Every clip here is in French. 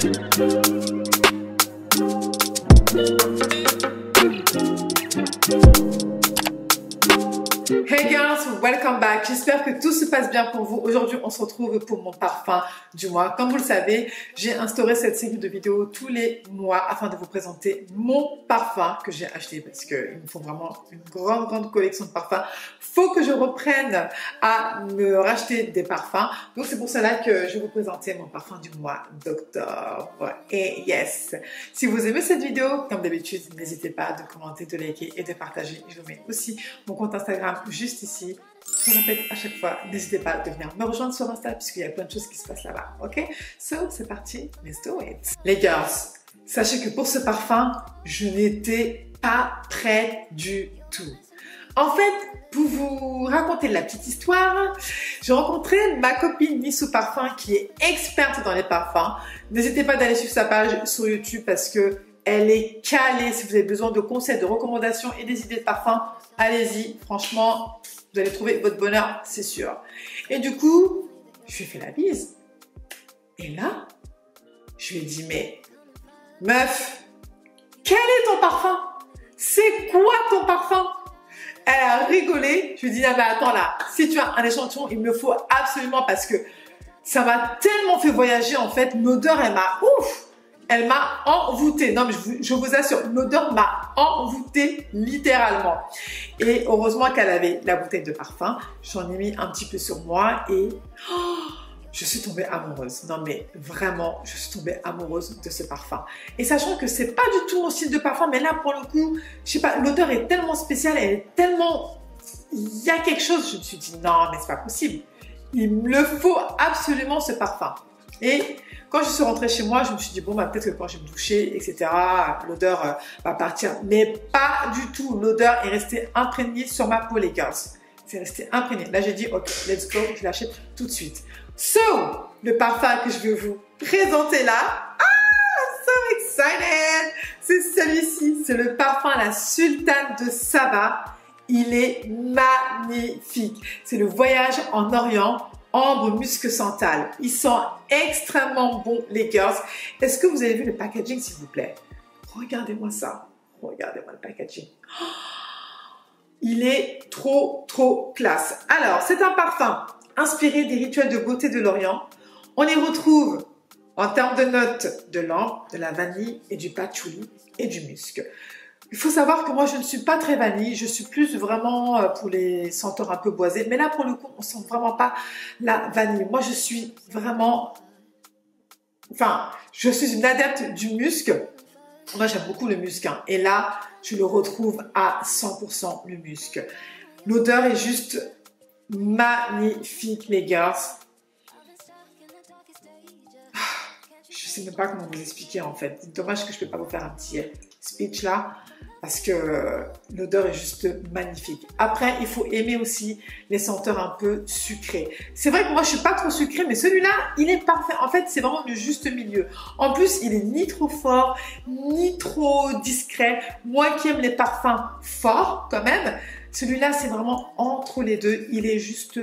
Hey girls, welcome J'espère que tout se passe bien pour vous. Aujourd'hui, on se retrouve pour mon parfum du mois. Comme vous le savez, j'ai instauré cette série de vidéos tous les mois afin de vous présenter mon parfum que j'ai acheté parce qu'il me faut vraiment une grande, grande collection de parfums. Faut que je reprenne à me racheter des parfums. Donc, c'est pour cela que je vais vous présenter mon parfum du mois d'octobre. Et yes, si vous aimez cette vidéo, comme d'habitude, n'hésitez pas de commenter, de liker et de partager. Je vous mets aussi mon compte Instagram juste ici. Je répète à chaque fois, n'hésitez pas à venir me rejoindre sur Insta puisqu'il y a plein de choses qui se passent là-bas. Ok? So, c'est parti, let's do it. Les girls, sachez que pour ce parfum, je n'étais pas prête du tout. En fait, pour vous raconter la petite histoire, j'ai rencontré ma copine Missou Parfum qui est experte dans les parfums. N'hésitez pas d'aller suivre sa page sur YouTube parce que elle est calée. Si vous avez besoin de conseils, de recommandations et des idées de parfums, allez-y. Franchement, vous allez trouver votre bonheur, c'est sûr. Et du coup, je lui ai la bise. Et là, je lui ai dit, mais meuf, quel est ton parfum? C'est quoi ton parfum? Elle a rigolé. Je lui ai dit, non mais attends là, si tu as un échantillon, il me faut absolument parce que ça m'a tellement fait voyager en fait. L'odeur, elle m'a ouf elle m'a envoûtée. Non, mais je vous, assure, l'odeur m'a envoûtée littéralement. Et heureusement qu'elle avait la bouteille de parfum. J'en ai mis un petit peu sur moi et oh, je suis tombée amoureuse. Non, mais vraiment, je suis tombée amoureuse de ce parfum. Et sachant que c'est pas du tout mon style de parfum, mais là, pour le coup, je sais pas, l'odeur est tellement spéciale, elle est tellement, il y a quelque chose. Je me suis dit non, mais c'est pas possible. Il me faut absolument ce parfum. Et quand je suis rentrée chez moi, je me suis dit, bon, bah, peut-être que quand je vais me doucher, etc., l'odeur euh, va partir. Mais pas du tout. L'odeur est restée imprégnée sur ma peau, les girls. C'est resté imprégné. Là, j'ai dit, OK, let's go, je l'achète tout de suite. So, le parfum que je veux vous présenter là, ah, so excited! C'est celui-ci, c'est le parfum La Sultane de Saba. Il est magnifique. C'est le voyage en Orient ambre musc santal. Ils sont extrêmement bons, les girls. Est-ce que vous avez vu le packaging, s'il vous plaît? Regardez-moi ça. Regardez-moi le packaging. Il est trop, trop classe. Alors, c'est un parfum inspiré des rituels de beauté de l'Orient. On y retrouve, en termes de notes, de l'ambre, de la vanille et du patchouli et du musc. Il faut savoir que moi, je ne suis pas très vanille. Je suis plus vraiment euh, pour les senteurs un peu boisées. Mais là, pour le coup, on sent vraiment pas la vanille. Moi, je suis vraiment... Enfin, je suis une adepte du musc. Moi, j'aime beaucoup le musc. Hein. Et là, je le retrouve à 100% le musc. L'odeur est juste magnifique, les gars. Pas comment vous expliquer, en fait. Dommage que je peux pas vous faire un petit speech là parce que l'odeur est juste magnifique. Après, il faut aimer aussi les senteurs un peu sucrées. C'est vrai que moi, je suis pas trop sucrée, mais celui-là, il est parfait. En fait, c'est vraiment le juste milieu. En plus, il est ni trop fort, ni trop discret. Moi qui aime les parfums forts, quand même, celui-là, c'est vraiment entre les deux. Il est juste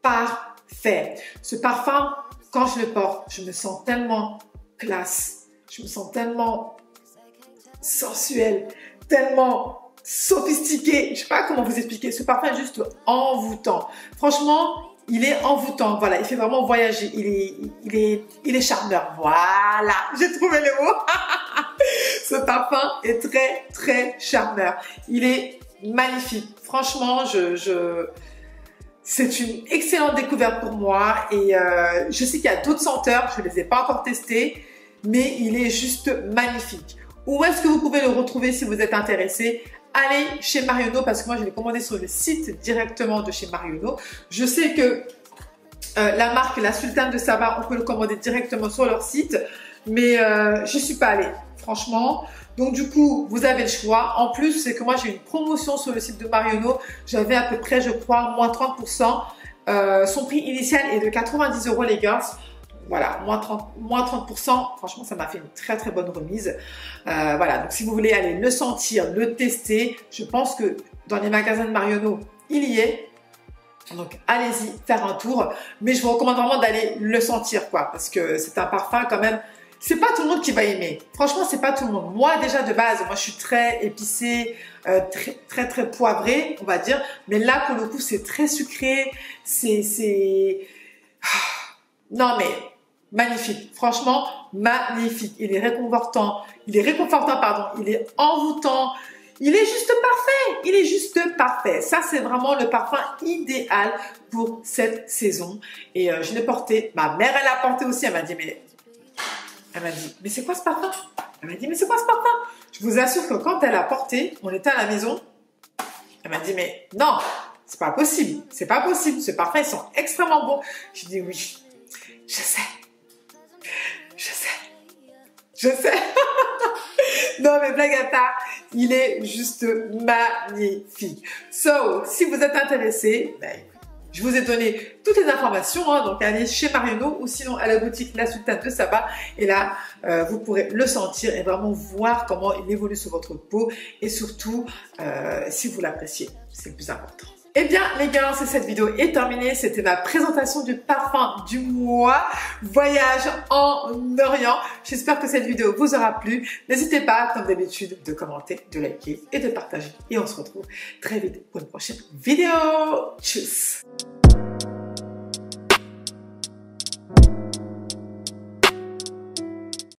parfait. Ce parfum, quand je le porte, je me sens tellement classe. Je me sens tellement sensuelle tellement sophistiqué. Je sais pas comment vous expliquer. Ce parfum est juste envoûtant. Franchement, il est envoûtant. Voilà, il fait vraiment voyager. Il est, il est, il est charmeur. Voilà, j'ai trouvé le mot. Ce parfum est très, très charmeur. Il est magnifique. Franchement, je, je, c'est une excellente découverte pour moi et euh, je sais qu'il y a d'autres senteurs, je ne les ai pas encore testés, mais il est juste magnifique. Où est-ce que vous pouvez le retrouver si vous êtes intéressé? Allez chez Mariono parce que moi je l'ai commandé sur le site directement de chez Mariono. Je sais que euh, la marque La Sultane de Saba, on peut le commander directement sur leur site, mais euh, je suis pas allée, franchement. Donc du coup, vous avez le choix. En plus, c'est que moi j'ai une promotion sur le site de Mariono. J'avais à peu près, je crois, moins 30%. Euh, son prix initial est de 90 euros les gars voilà, moins 30%, moins 30%, franchement, ça m'a fait une très très bonne remise. Euh, voilà, donc si vous voulez aller le sentir, le tester, je pense que dans les magasins de Marionneau, il y est. Donc allez-y, faire un tour. Mais je vous recommande vraiment d'aller le sentir, quoi, parce que c'est un parfum quand même c'est pas tout le monde qui va aimer. Franchement, c'est pas tout le monde. Moi, déjà de base, moi, je suis très épicée, euh, très, très, très poivrée, on va dire. Mais là, pour le coup, c'est très sucré. C'est, c'est, non, mais magnifique. Franchement, magnifique. Il est réconfortant. Il est réconfortant, pardon. Il est envoûtant. Il est juste parfait. Il est juste parfait. Ça, c'est vraiment le parfum idéal pour cette saison. Et euh, je l'ai porté. Ma mère, elle l'a porté aussi. Elle m'a dit, mais elle m'a dit, mais c'est quoi ce parfum? Elle m'a dit, mais c'est quoi ce parfum? Je vous assure que quand elle a porté, on était à la maison. Elle m'a dit, mais non, c'est pas possible. C'est pas possible. Ce parfum, ils sont extrêmement bons. J'ai dit, oui, je sais. Je sais. Non, mais blague à part, il est juste magnifique. So, si vous êtes intéressé, ben, je vous ai donné toutes les informations, hein, donc allez chez Marionneau ou sinon à la boutique La Sultane de Saba. Et là, euh, vous pourrez le sentir et vraiment voir comment il évolue sur votre peau et surtout euh, si vous l'appréciez. C'est le plus important. Eh bien les gars, cette vidéo est terminée. C'était ma présentation du parfum du mois, voyage en Orient. J'espère que cette vidéo vous aura plu. N'hésitez pas, comme d'habitude, de commenter, de liker et de partager. Et on se retrouve très vite pour une prochaine vidéo. Tchuss